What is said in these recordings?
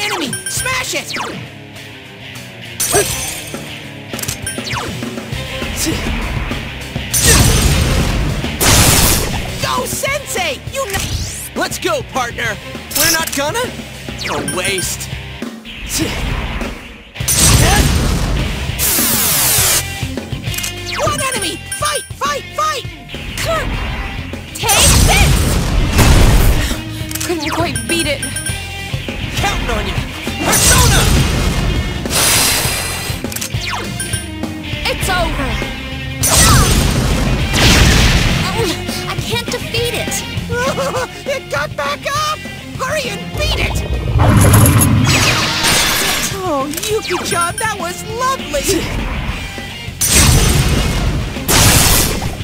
Enemy! Smash it! Go, Sensei! You. Let's go, partner! We're not gonna? A waste. Yuki-chan, that was lovely!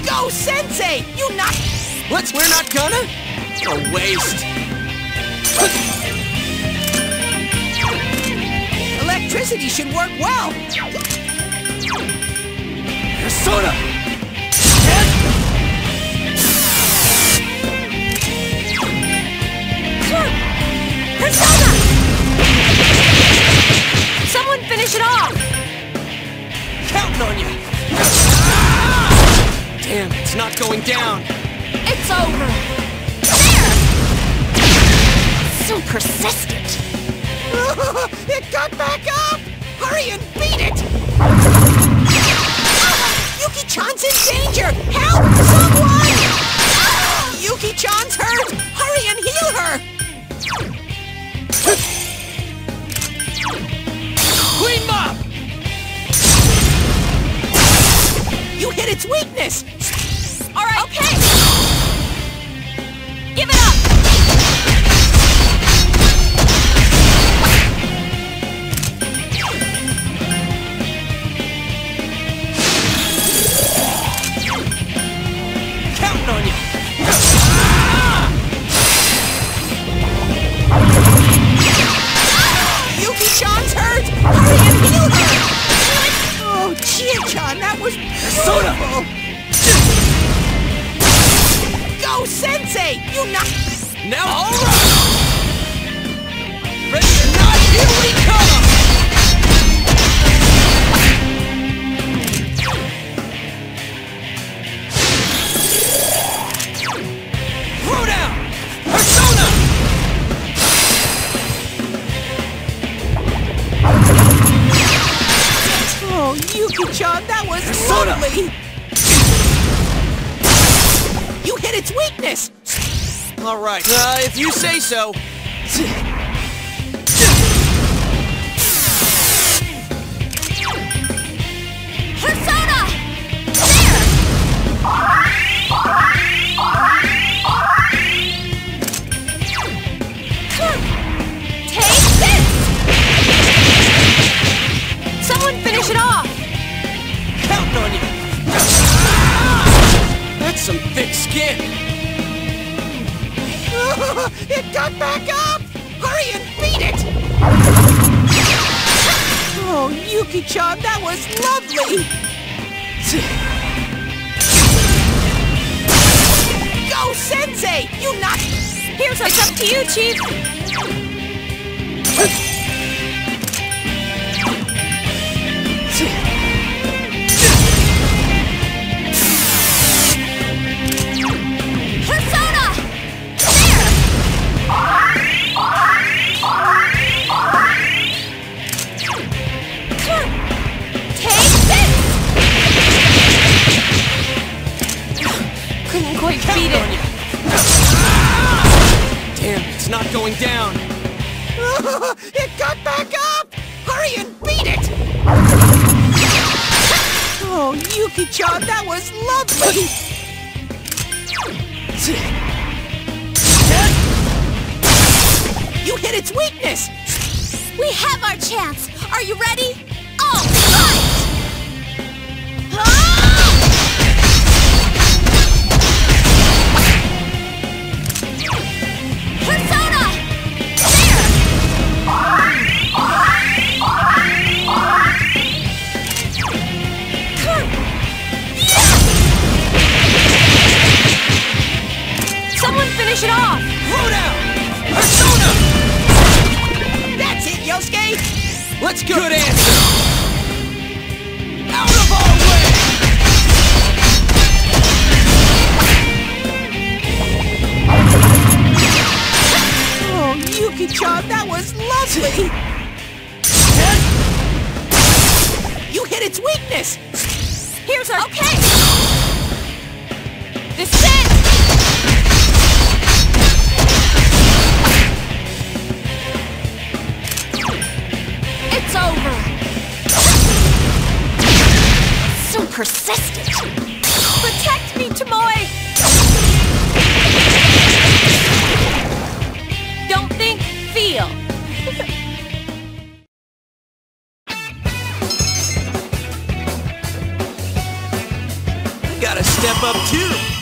Go, Sensei! You not... Let's. We're not gonna? A waste. Electricity should work well! Persona! Not going down! It's over. There! So persistent. it got back up! Hurry and beat it! Yuki-chan's in danger! Help! Someone! Yuki-chan's hurt! Hurry and heal her! Queen Mop! You hit its weakness! Its weakness! Alright, uh, if you say so. Persona! Take this! Someone finish it off! Counting on you! Some thick skin! it got back up! Hurry and beat it! Oh, Yuki-chan, that was lovely! Go, Sensei! You not... Here's it's up to you, Chief. Couldn't quite beat Counting on it. you! Damn, it's not going down! it got back up! Hurry and beat it! Oh, Yuki-chan, that was lovely! You hit its weakness! We have our chance. Are you ready? Let's go. Good answer. Out of our way. Oh, Yuki-chan, that was lovely! You hit its weakness! Here's our... Okay! This gotta step up too.